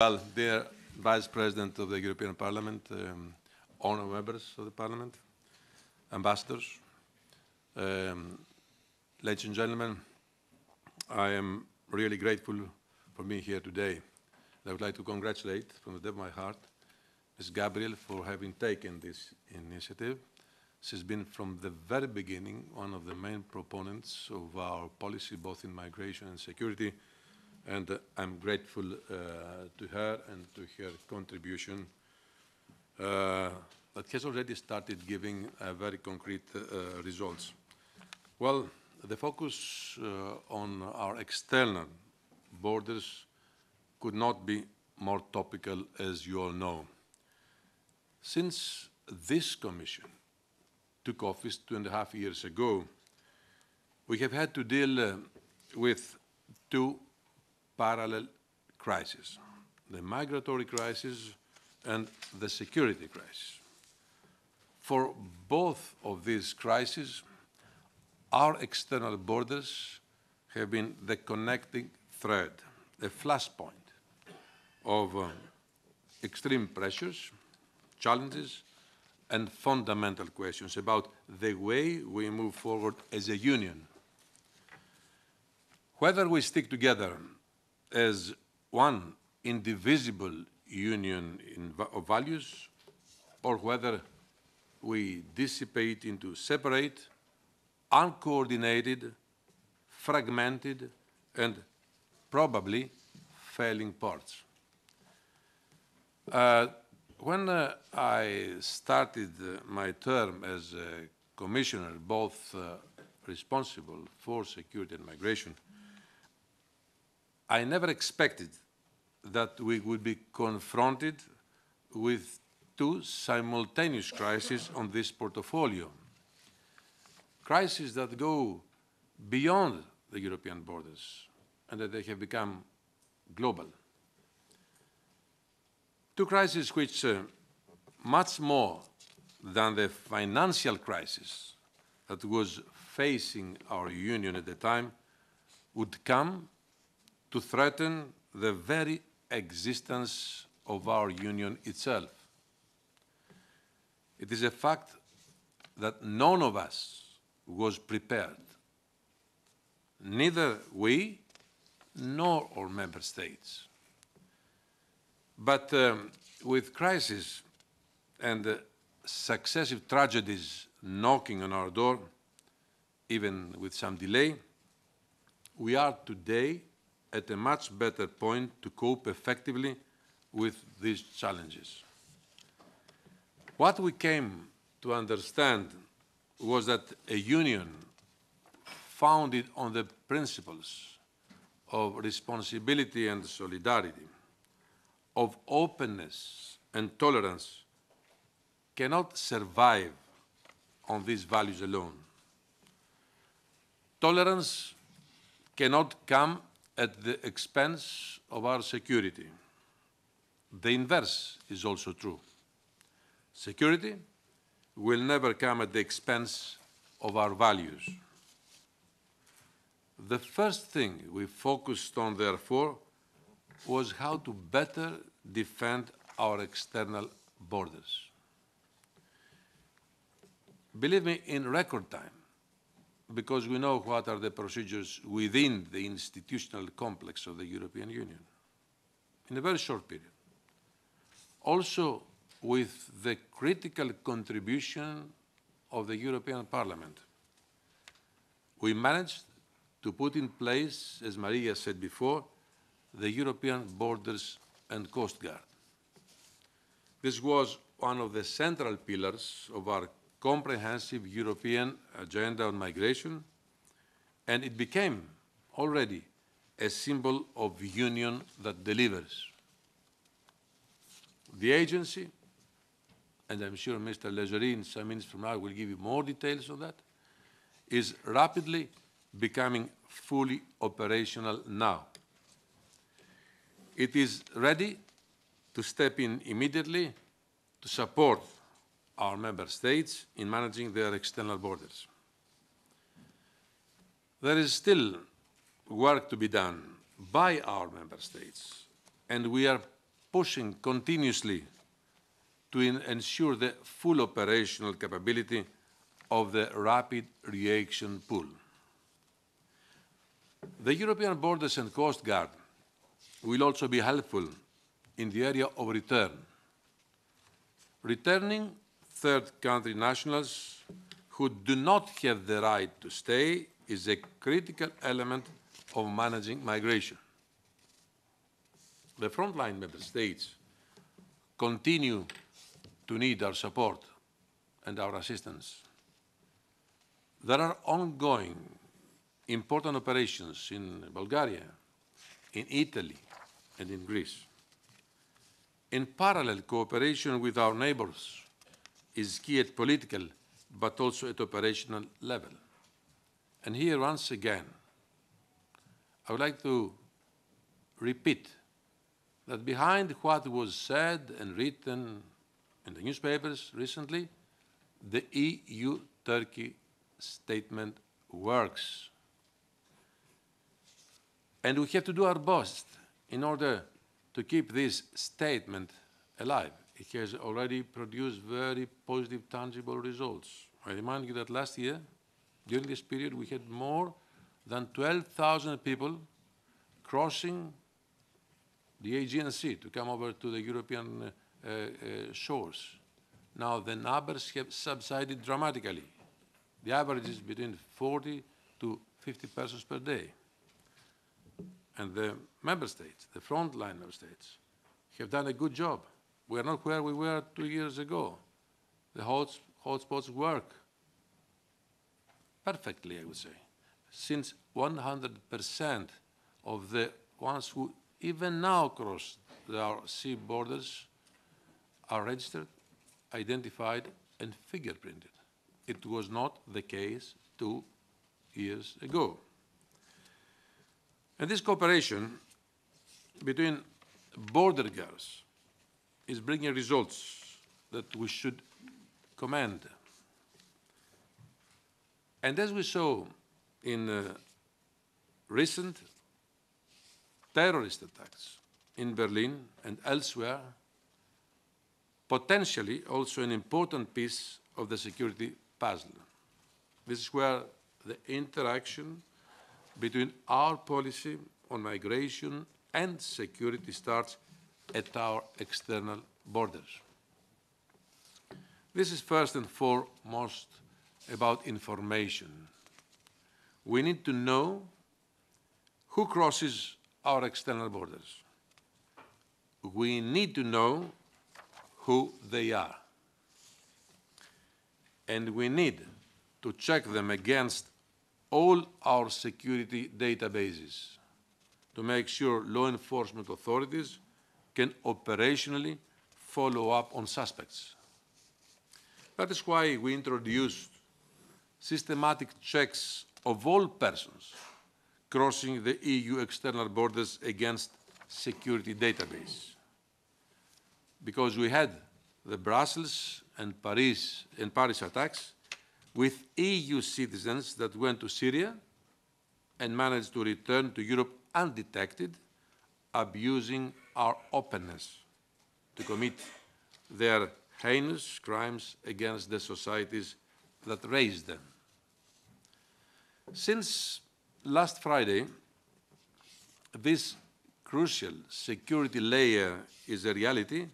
Well, dear Vice President of the European Parliament, um, honored members of the Parliament, ambassadors, um, ladies and gentlemen, I am really grateful for being here today. I would like to congratulate from the depth of my heart Ms. Gabriel for having taken this initiative. She's been from the very beginning one of the main proponents of our policy, both in migration and security, and uh, I'm grateful uh, to her and to her contribution uh, that has already started giving uh, very concrete uh, results. Well, the focus uh, on our external borders could not be more topical, as you all know. Since this Commission took office two and a half years ago, we have had to deal uh, with two parallel crises, the migratory crisis and the security crisis. For both of these crises, our external borders have been the connecting thread, the flashpoint of um, extreme pressures, challenges, and fundamental questions about the way we move forward as a union. Whether we stick together as one indivisible union of values or whether we dissipate into separate, uncoordinated, fragmented, and probably failing parts. Uh, when uh, I started uh, my term as a commissioner, both uh, responsible for security and migration, I never expected that we would be confronted with two simultaneous crises on this portfolio. Crises that go beyond the European borders and that they have become global. Two crises which, uh, much more than the financial crisis that was facing our union at the time, would come to threaten the very existence of our union itself. It is a fact that none of us was prepared, neither we nor our member states. But um, with crisis and uh, successive tragedies knocking on our door, even with some delay, we are today at a much better point to cope effectively with these challenges. What we came to understand was that a union founded on the principles of responsibility and solidarity, of openness and tolerance, cannot survive on these values alone. Tolerance cannot come at the expense of our security. The inverse is also true. Security will never come at the expense of our values. The first thing we focused on, therefore, was how to better defend our external borders. Believe me, in record time, because we know what are the procedures within the institutional complex of the European Union in a very short period. Also, with the critical contribution of the European Parliament, we managed to put in place, as Maria said before, the European Borders and Coast Guard. This was one of the central pillars of our comprehensive European agenda on migration, and it became already a symbol of union that delivers. The agency, and I'm sure Mr. Leggeri some minutes from now will give you more details on that, is rapidly becoming fully operational now. It is ready to step in immediately to support our member states in managing their external borders. There is still work to be done by our member states, and we are pushing continuously to ensure the full operational capability of the rapid reaction pool. The European Borders and Coast Guard will also be helpful in the area of return. Returning third country nationals who do not have the right to stay is a critical element of managing migration. The frontline member states continue to need our support and our assistance. There are ongoing important operations in Bulgaria, in Italy, and in Greece. In parallel, cooperation with our neighbors is key at political but also at operational level. And here, once again, I would like to repeat that behind what was said and written in the newspapers recently, the EU-Turkey statement works. And we have to do our best in order to keep this statement alive. It has already produced very positive, tangible results. I remind you that last year, during this period, we had more than 12,000 people crossing the Aegean Sea to come over to the European uh, uh, shores. Now the numbers have subsided dramatically. The average is between 40 to 50 persons per day. And the member states, the frontline member states, have done a good job. We are not where we were two years ago. The hot, hotspots work perfectly, I would say, since 100% of the ones who even now cross our sea borders are registered, identified, and fingerprinted. It was not the case two years ago. And this cooperation between border guards is bringing results that we should commend. And as we saw in uh, recent terrorist attacks in Berlin and elsewhere, potentially also an important piece of the security puzzle. This is where the interaction between our policy on migration and security starts at our external borders. This is first and foremost about information. We need to know who crosses our external borders. We need to know who they are. And we need to check them against all our security databases to make sure law enforcement authorities can operationally follow up on suspects. That is why we introduced systematic checks of all persons crossing the EU external borders against security database. Because we had the Brussels and Paris, and Paris attacks with EU citizens that went to Syria and managed to return to Europe undetected, abusing our openness to commit their heinous crimes against the societies that raised them. Since last Friday, this crucial security layer is a reality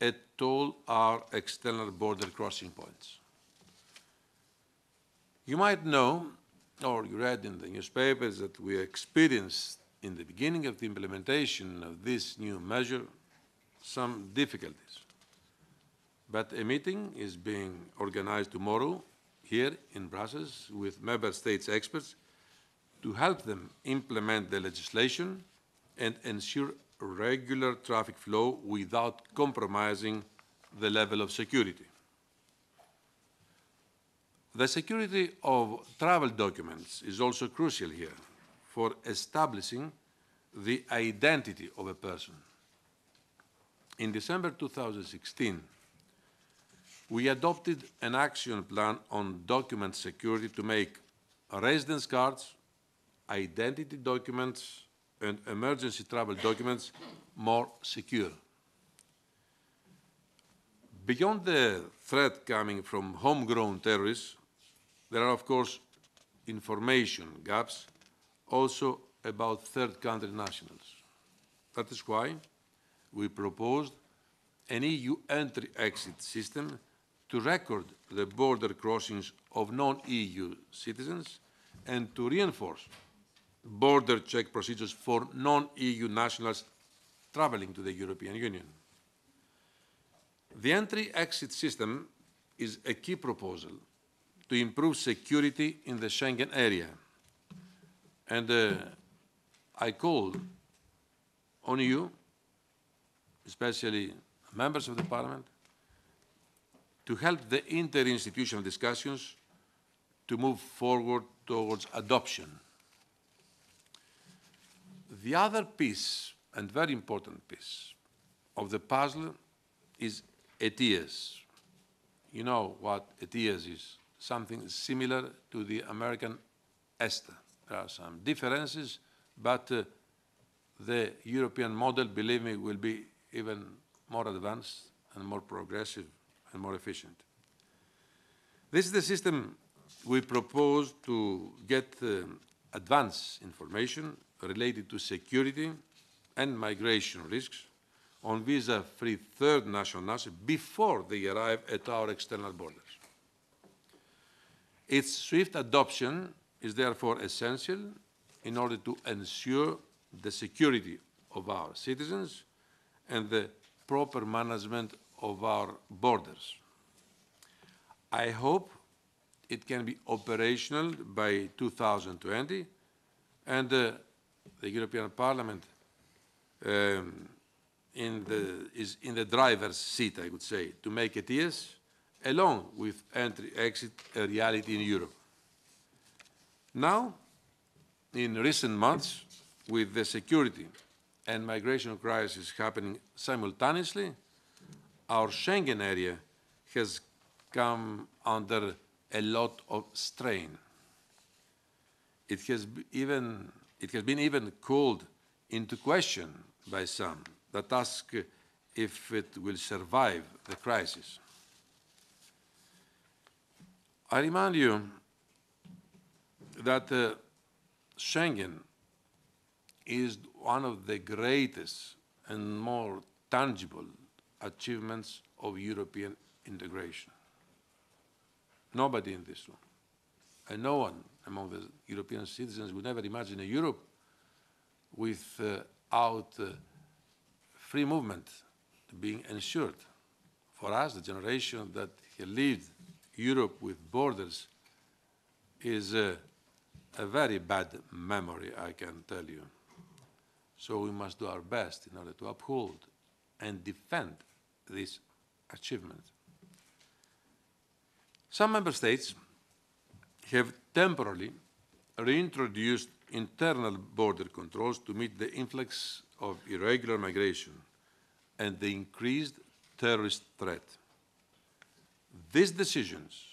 at all our external border crossing points. You might know, or you read in the newspapers, that we experienced in the beginning of the implementation of this new measure some difficulties. But a meeting is being organized tomorrow here in Brussels with member states experts to help them implement the legislation and ensure regular traffic flow without compromising the level of security. The security of travel documents is also crucial here for establishing the identity of a person. In December 2016, we adopted an action plan on document security to make residence cards, identity documents, and emergency travel documents more secure. Beyond the threat coming from homegrown terrorists, there are, of course, information gaps also about third country nationals. That is why we proposed an EU entry-exit system to record the border crossings of non-EU citizens and to reinforce border check procedures for non-EU nationals traveling to the European Union. The entry-exit system is a key proposal to improve security in the Schengen area. And uh, I call on you, especially members of the Parliament, to help the interinstitutional discussions to move forward towards adoption. The other piece, and very important piece, of the puzzle is ETIAS. You know what ETIAS is, something similar to the American ESTA. There are some differences, but uh, the European model, believe me, will be even more advanced and more progressive and more efficient. This is the system we propose to get uh, advance information related to security and migration risks on visa-free third nationals before they arrive at our external borders. Its swift adoption is therefore essential in order to ensure the security of our citizens and the proper management of our borders. I hope it can be operational by 2020 and uh, the European Parliament um, in the, is in the driver's seat, I would say, to make it along with entry-exit a reality in Europe. Now, in recent months, with the security and migration crisis happening simultaneously, our Schengen area has come under a lot of strain. It has, even, it has been even called into question by some that ask if it will survive the crisis. I remind you that uh, Schengen is one of the greatest and more tangible achievements of European integration. Nobody in this room, and no one among the European citizens would ever imagine a Europe without uh, free movement being ensured. For us, the generation that lived Europe with borders is uh, a very bad memory, I can tell you. So we must do our best in order to uphold and defend this achievement. Some member states have temporarily reintroduced internal border controls to meet the influx of irregular migration and the increased terrorist threat. These decisions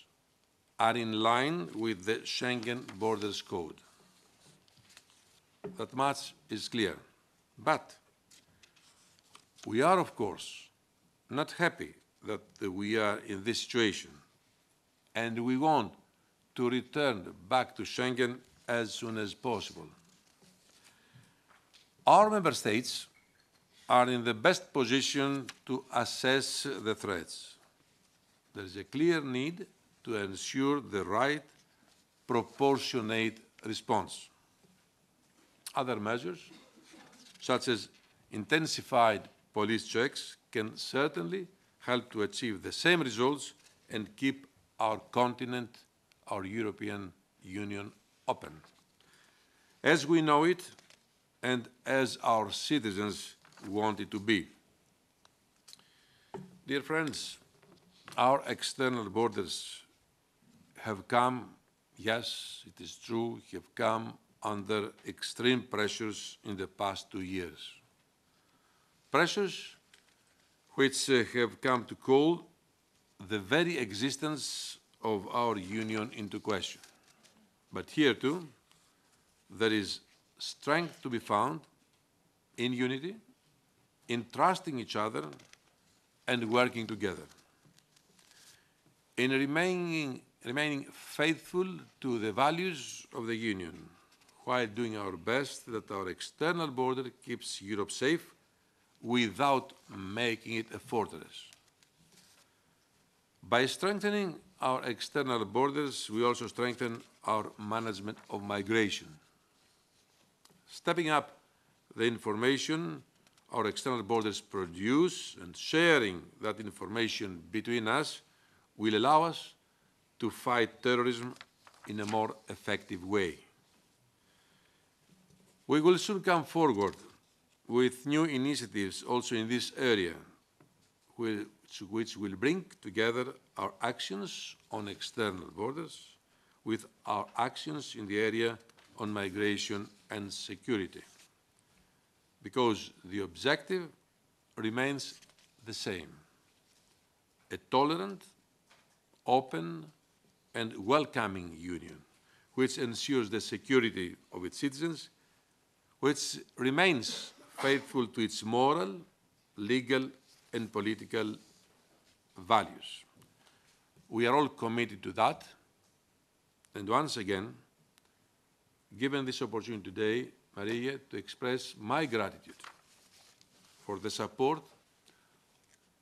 are in line with the Schengen Borders Code. That much is clear. But we are, of course, not happy that we are in this situation, and we want to return back to Schengen as soon as possible. Our member states are in the best position to assess the threats. There is a clear need to ensure the right, proportionate response. Other measures, such as intensified police checks, can certainly help to achieve the same results and keep our continent, our European Union, open. As we know it, and as our citizens want it to be. Dear friends, our external borders have come, yes, it is true, have come under extreme pressures in the past two years. Pressures which uh, have come to call the very existence of our union into question. But here too, there is strength to be found in unity, in trusting each other, and working together. in remaining, remaining faithful to the values of the Union, while doing our best that our external border keeps Europe safe without making it a fortress. By strengthening our external borders, we also strengthen our management of migration. Stepping up the information our external borders produce and sharing that information between us will allow us to fight terrorism in a more effective way. We will soon come forward with new initiatives also in this area, which, will bring together our actions on external borders with our actions in the area on migration and security. Because the objective remains the same a tolerant, open, and welcoming union, which ensures the security of its citizens, which remains faithful to its moral, legal, and political values. We are all committed to that. And once again, given this opportunity today, Maria, to express my gratitude for the support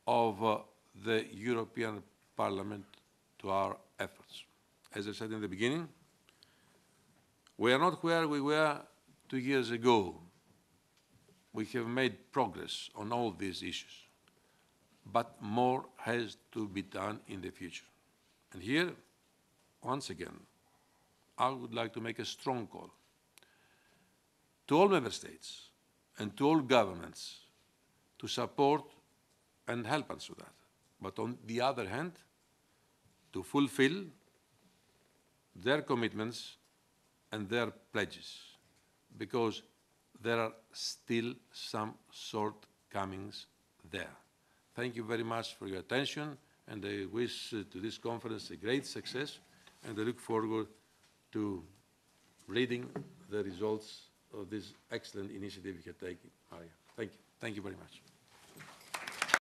of uh, the European Parliament to our efforts. As I said in the beginning, we are not where we were two years ago. We have made progress on all these issues, but more has to be done in the future. And here, once again, I would like to make a strong call to all member states and to all governments to support and help us with that. But on the other hand, to fulfill their commitments and their pledges, because there are still some shortcomings there. Thank you very much for your attention, and I wish uh, to this conference a great success, and I look forward to reading the results of this excellent initiative you have taken. Thank you. Thank you very much.